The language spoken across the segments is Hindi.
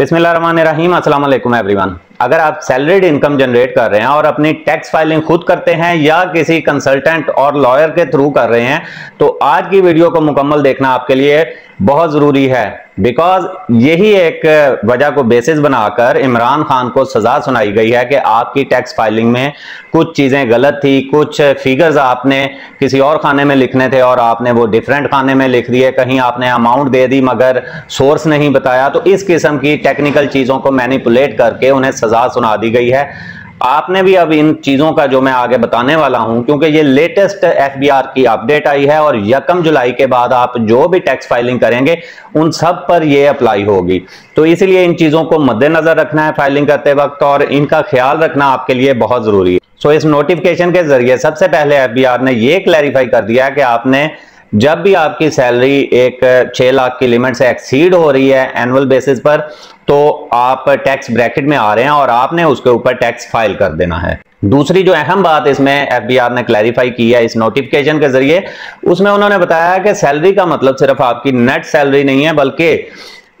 अस्सलाम वालेकुम एवरीवन। अगर आप सैलरीड इनकम जनरेट कर रहे हैं और अपनी टैक्स फाइलिंग खुद करते हैं या किसी कंसल्टेंट और लॉयर के थ्रू कर रहे हैं तो आज की वीडियो को मुकम्मल देखना आपके लिए बहुत ज़रूरी है। बिकॉज़ यही एक वजह को बेसिस बनाकर इमरान खान को सजा सुनाई गई है कि आपकी टैक्स फाइलिंग में कुछ चीज़ें गलत थी, कुछ फिगर्स आपने किसी और खाने में लिखने थे और आपने वो डिफरेंट खाने में लिख दिए, कहीं आपने अमाउंट दे दी मगर सोर्स नहीं बताया तो इस किस्म की टेक्निकल चीज़ों को मैनिपुलेट करके उन्हें सजा सुना दी गई है। आपने भी अब इन चीज़ों का जो मैं आगे बताने वाला हूँ, क्योंकि ये लेटेस्ट एफबीआर की अपडेट आई है और यकम जुलाई के बाद आप जो भी टैक्स फाइलिंग करेंगे, उन सब पर ये अप्लाई होगी। तो इसलिए इन चीज़ों को मद्देनजर रखना है फाइलिंग करते वक्त और इनका ख्याल रखना आपके लिए बहुत ज़रूरी है। सो इस नोटिफिकेशन के ज़रिए सबसे पहले एफबीआर ने यह क्लैरिफाई कर दिया कि आपने जब भी आपकी सैलरी एक छह लाख की लिमिट से एक्सीड हो रही है एनुअल बेसिस पर तो आप टैक्स ब्रैकेट में आ रहे हैं और आपने उसके ऊपर टैक्स फ़ाइल कर देना है। दूसरी जो अहम बात इसमें एफबीआर ने क्लैरिफाई की है इस नोटिफिकेशन के ज़रिए, उसमें उन्होंने बताया कि सैलरी का मतलब सिर्फ़ आपकी नेट सैलरी नहीं है, बल्कि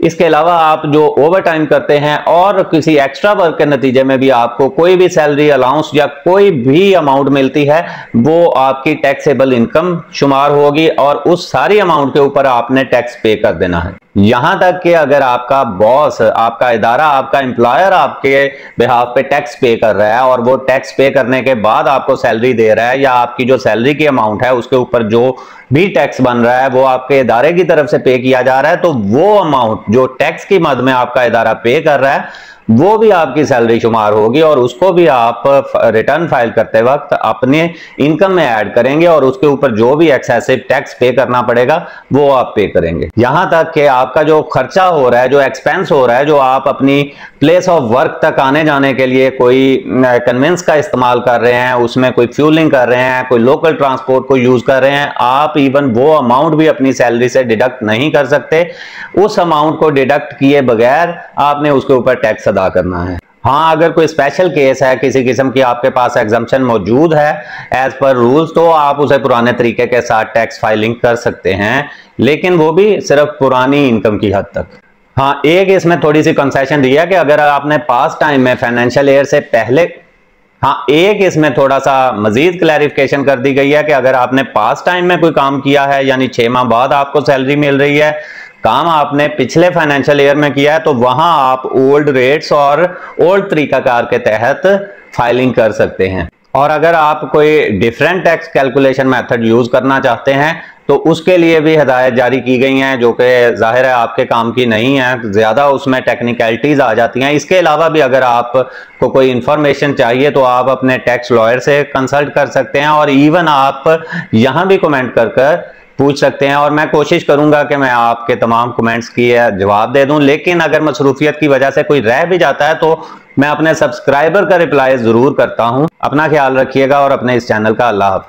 इसके अलावा आप जो ओवर टाइम करते हैं और किसी एक्स्ट्रा वर्क के नतीजे में भी आपको कोई भी सैलरी अलाउंस या कोई भी अमाउंट मिलती है, वो आपकी टैक्सेबल इनकम शुमार होगी और उस सारी अमाउंट के ऊपर आपने टैक्स पे कर देना है। यहाँ तक कि अगर आपका बॉस आपका इदारा, आपका एम्प्लॉयर आपके बिहाफ पे टैक्स पे कर रहा है और वो टैक्स पे करने के बाद आपको सैलरी दे रहा है या आपकी जो सैलरी की अमाउंट है उसके ऊपर जो भी टैक्स बन रहा है वो आपके इदारे की तरफ़ से पे किया जा रहा है तो वो अमाउंट जो टैक्स की मद में आपका इदारा पे कर रहा है वो भी आपकी सैलरी शुमार होगी और उसको भी आप रिटर्न फ़ाइल करते वक्त अपने इनकम में ऐड करेंगे और उसके ऊपर जो भी एक्सेसिव टैक्स पे करना पड़ेगा, वो आप पे करेंगे। यहाँ तक कि आपका जो खर्चा हो रहा है, जो एक्सपेंस हो रहा है, जो आप अपनी प्लेस ऑफ़ वर्क तक आने जाने के लिए कोई कन्वेंस का इस्तेमाल कर रहे हैं, उसमें कोई फ्यूलिंग कर रहे हैं, कोई लोकल ट्रांसपोर्ट को यूज़ कर रहे हैं, आप इवन वो अमाउंट भी अपनी सैलरी से डिडक्ट नहीं कर सकते। उस अमाउंट को डिडक्ट किए बगैर आपने उसके ऊपर टैक्स अदा करना है। हाँ अगर कोई स्पेशल केस है, किसी किस्म की आपके पास एग्जामेशन मौजूद है एज पर रूल्स तो आप उसे पुराने तरीके के साथ टैक्स फाइलिंग कर सकते हैं, लेकिन वो भी सिर्फ़ पुरानी इनकम की हद तक। हाँ एक इसमें थोड़ी सी कंसेशन दी है कि अगर आपने पास टाइम में फाइनेंशियल ईयर से पहले हाँ एक इसमें थोड़ा सा मजीद क्लैरिफिकेशन कर दी गई है कि अगर आपने पास टाइम में कोई काम किया है, यानी छह माह बाद आपको सैलरी मिल रही है काम आपने पिछले फाइनेंशियल ईयर में किया है तो वहाँ आप ओल्ड रेट्स और ओल्ड तरीकाकार के तहत फाइलिंग कर सकते हैं। और अगर आप कोई different tax calculation method use करना चाहते हैं तो उसके लिए भी हदायत जारी की गई हैं, जो कि ज़ाहिर है आपके काम की नहीं है, ज़्यादा उसमें टेक्निकलिटीज़ आ जाती हैं। इसके अलावा भी अगर आपको कोई इंफॉर्मेशन चाहिए तो आप अपने टैक्स लॉयर से कंसल्ट कर सकते हैं, और इवन आप यहाँ भी कमेंट कर कर पूछ सकते हैं और मैं कोशिश करूँगा कि मैं आपके तमाम कमेंट्स की जवाब दे दूँ। लेकिन अगर मसरूफियत की वजह से कोई रह भी जाता है तो मैं अपने सब्सक्राइबर का रिप्लाई ज़रूर करता हूँ। अपना ख्याल रखिएगा और अपने इस चैनल का अल्लाह हाफिज।